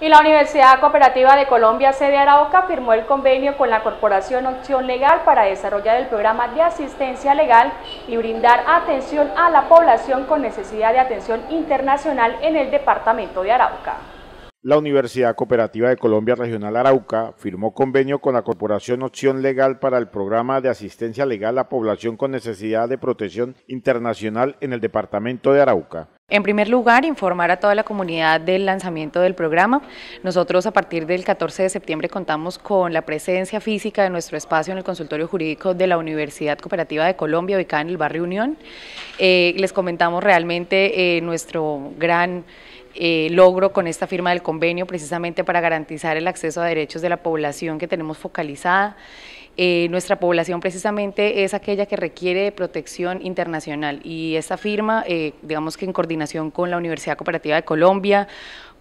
Y la Universidad Cooperativa de Colombia, sede Arauca, firmó el convenio con la Corporación Opción Legal para desarrollar el programa de asistencia legal y brindar atención a la población con necesidad de atención internacional en el departamento de Arauca. La Universidad Cooperativa de Colombia Regional Arauca firmó convenio con la Corporación Opción Legal para el programa de asistencia legal a población con necesidad de protección internacional en el departamento de Arauca. En primer lugar, informar a toda la comunidad del lanzamiento del programa. Nosotros a partir del 14 de septiembre contamos con la presencia física de nuestro espacio en el consultorio jurídico de la Universidad Cooperativa de Colombia, ubicada en el barrio Unión. Eh, les comentamos realmente eh, nuestro gran eh, logro con esta firma del convenio precisamente para garantizar el acceso a derechos de la población que tenemos focalizada. Eh, nuestra población precisamente es aquella que requiere protección internacional. Y esta firma, eh, digamos que en coordinación con la Universidad Cooperativa de Colombia,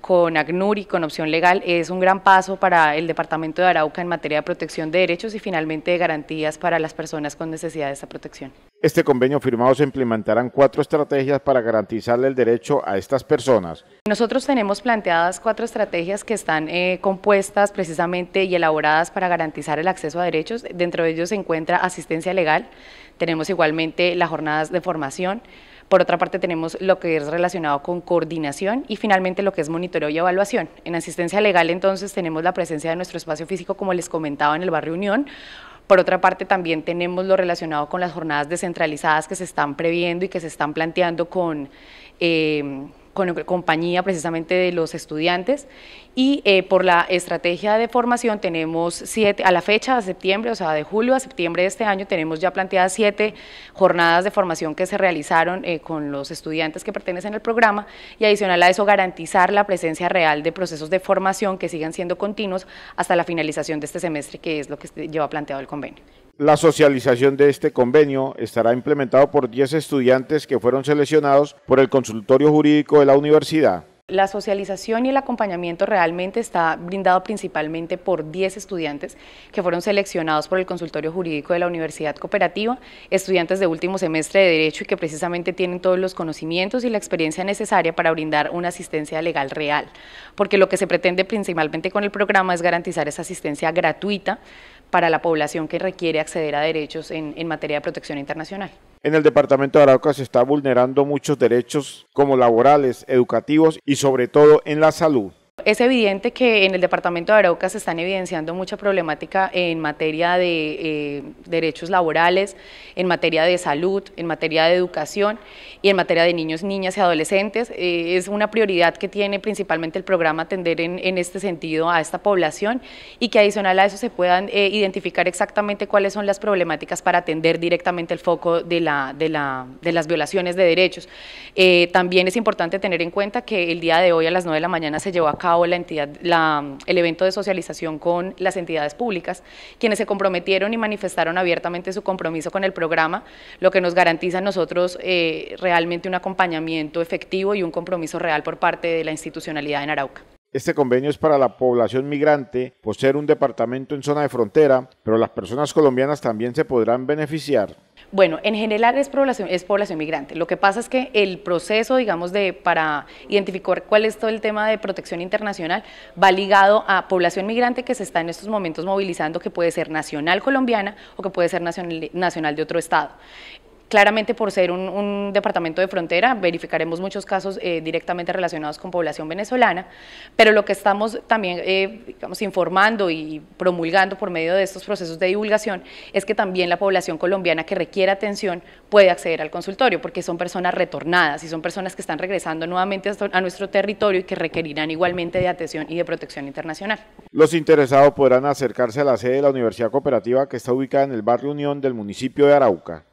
con ACNUR y con Opción Legal es un gran paso para el Departamento de Arauca en materia de protección de derechos y finalmente de garantías para las personas con necesidad de esta protección. Este convenio firmado se implementarán cuatro estrategias para garantizarle el derecho a estas personas. Nosotros tenemos planteadas cuatro estrategias que están eh, compuestas precisamente y elaboradas para garantizar el acceso a derechos. Dentro de ellos se encuentra asistencia legal, tenemos igualmente las jornadas de formación, por otra parte, tenemos lo que es relacionado con coordinación y finalmente lo que es monitoreo y evaluación. En asistencia legal, entonces, tenemos la presencia de nuestro espacio físico, como les comentaba, en el barrio Unión. Por otra parte, también tenemos lo relacionado con las jornadas descentralizadas que se están previendo y que se están planteando con... Eh, con compañía precisamente de los estudiantes y eh, por la estrategia de formación tenemos siete, a la fecha de septiembre, o sea de julio a septiembre de este año tenemos ya planteadas siete jornadas de formación que se realizaron eh, con los estudiantes que pertenecen al programa y adicional a eso garantizar la presencia real de procesos de formación que sigan siendo continuos hasta la finalización de este semestre que es lo que lleva planteado el convenio. La socialización de este convenio estará implementado por 10 estudiantes que fueron seleccionados por el consultorio jurídico de la universidad. La socialización y el acompañamiento realmente está brindado principalmente por 10 estudiantes que fueron seleccionados por el consultorio jurídico de la Universidad Cooperativa, estudiantes de último semestre de Derecho y que precisamente tienen todos los conocimientos y la experiencia necesaria para brindar una asistencia legal real, porque lo que se pretende principalmente con el programa es garantizar esa asistencia gratuita para la población que requiere acceder a derechos en, en materia de protección internacional. En el departamento de Arauca se está vulnerando muchos derechos como laborales, educativos y sobre todo en la salud. Es evidente que en el departamento de Arauca se están evidenciando mucha problemática en materia de eh, derechos laborales, en materia de salud, en materia de educación y en materia de niños, niñas y adolescentes. Eh, es una prioridad que tiene principalmente el programa atender en, este sentido a esta población y que adicional a eso se puedan eh, identificar exactamente cuáles son las problemáticas para atender directamente el foco de, la, de, la, de las violaciones de derechos. también es importante tener en cuenta que el día de hoy a las 9 de la mañana se llevó a cabo entidad, el evento de socialización con las entidades públicas, quienes se comprometieron y manifestaron abiertamente su compromiso con el programa, lo que nos garantiza a nosotros eh, realmente un acompañamiento efectivo y un compromiso real por parte de la institucionalidad en Arauca. Este convenio es para la población migrante por ser un departamento en zona de frontera, pero las personas colombianas también se podrán beneficiar. Bueno, en general es población, es población migrante. Lo que pasa es que el proceso, digamos, de para identificar cuál es todo el tema de protección internacional va ligado a población migrante que se está en estos momentos movilizando, que puede ser nacional colombiana o que puede ser nacional, nacional de otro estado. Claramente por ser un, departamento de frontera, verificaremos muchos casos eh, directamente relacionados con población venezolana, pero lo que estamos también eh, informando y promulgando por medio de estos procesos de divulgación es que también la población colombiana que requiere atención puede acceder al consultorio, porque son personas retornadas y son personas que están regresando nuevamente a nuestro territorio y que requerirán igualmente de atención y de protección internacional. Los interesados podrán acercarse a la sede de la Universidad Cooperativa que está ubicada en el barrio Unión del municipio de Arauca.